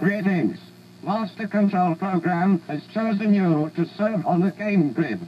Greetings. Master Control Program has chosen you to serve on the game grid.